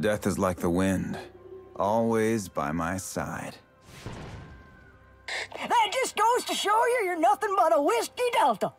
Death is like the wind, always by my side. That just goes to show you you're nothing but a whiskey delta.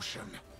Emotion.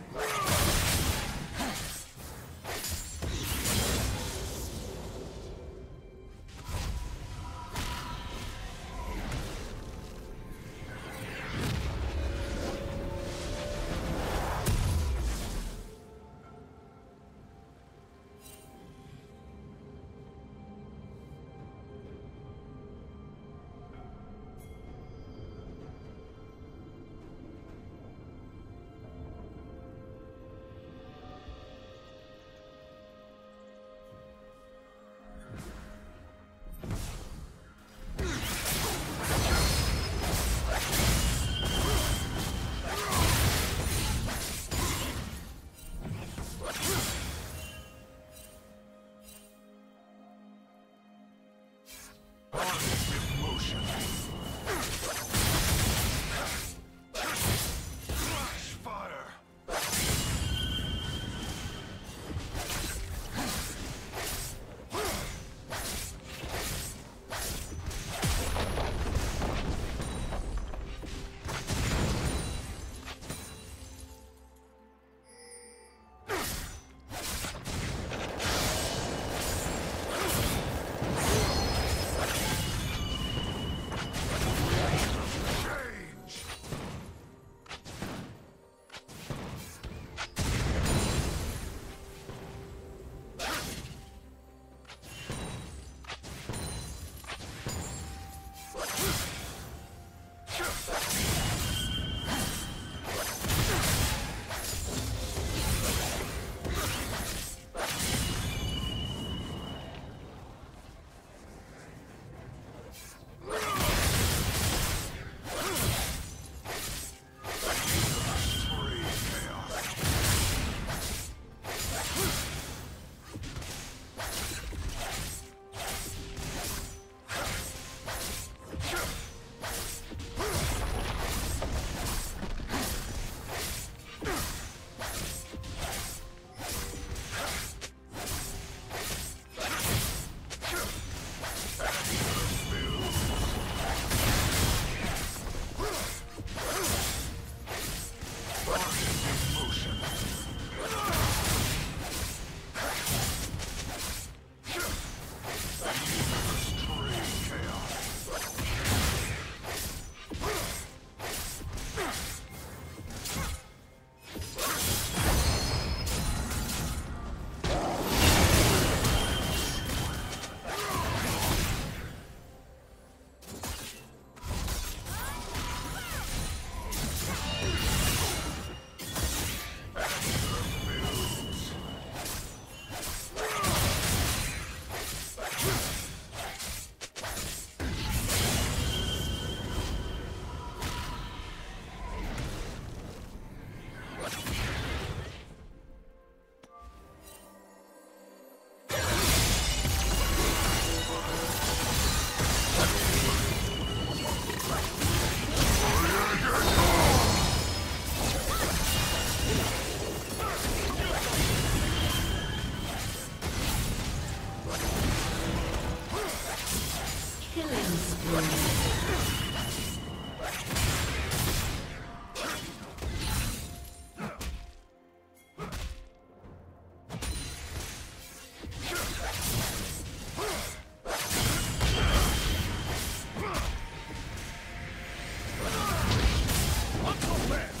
Superman!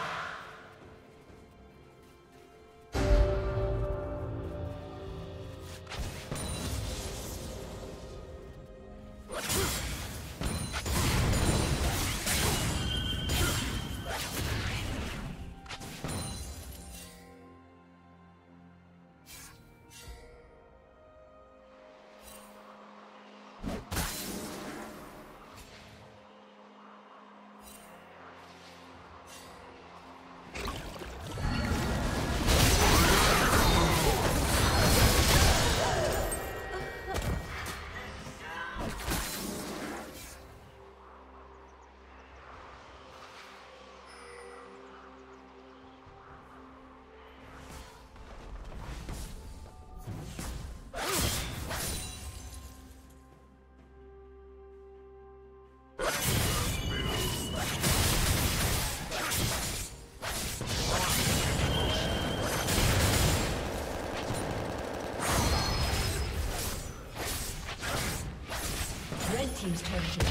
Team's turret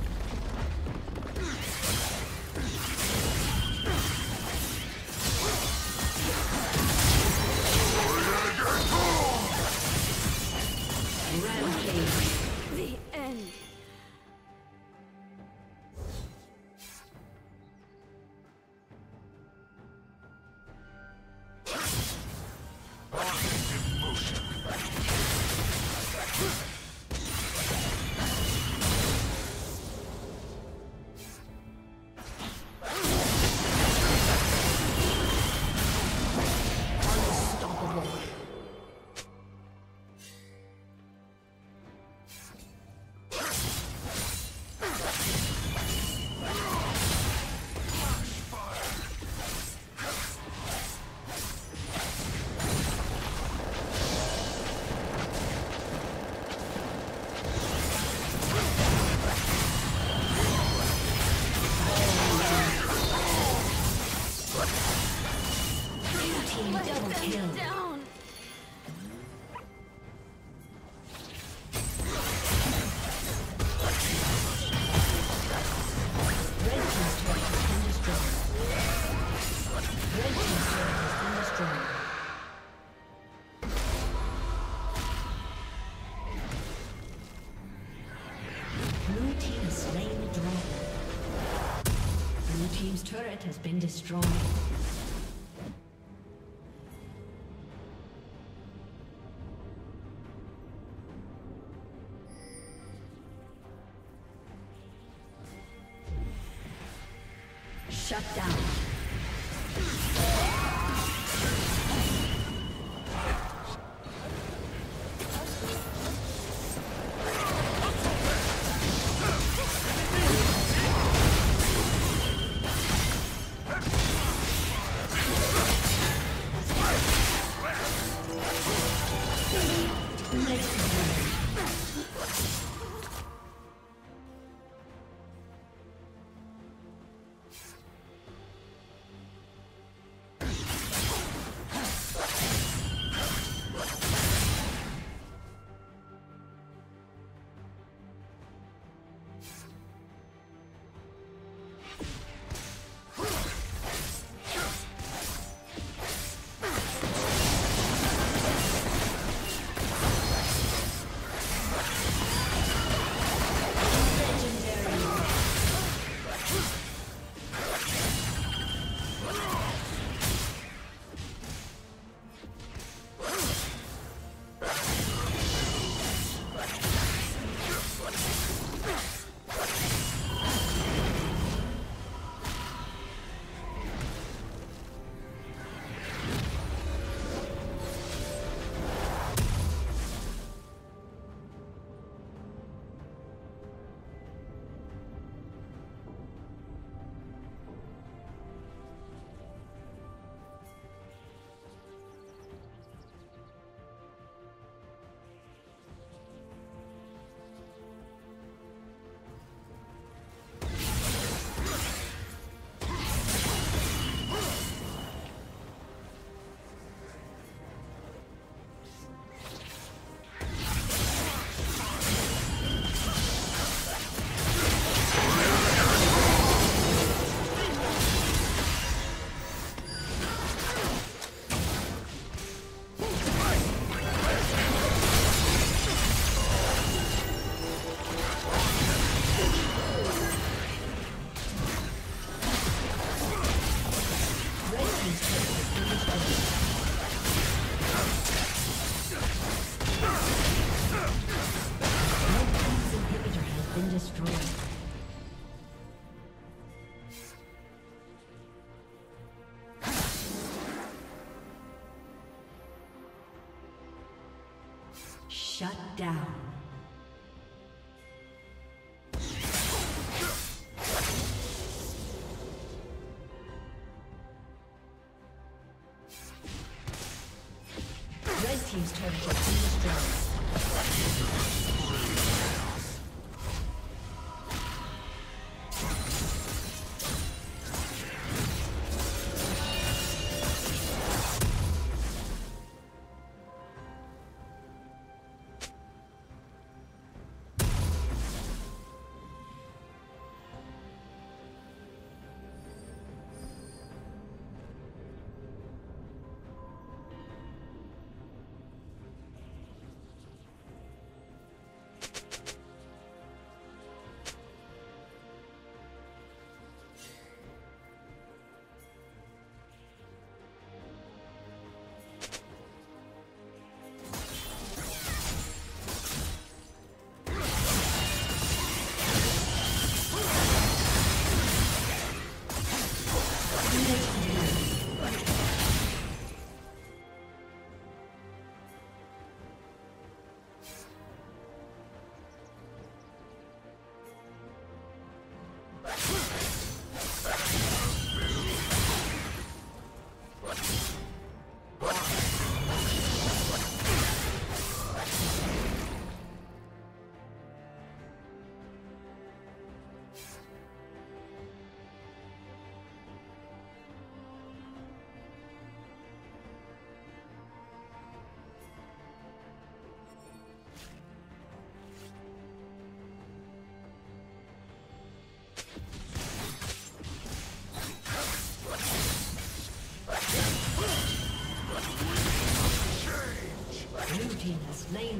Has been destroyed. Shut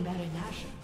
slain Baron Nashor.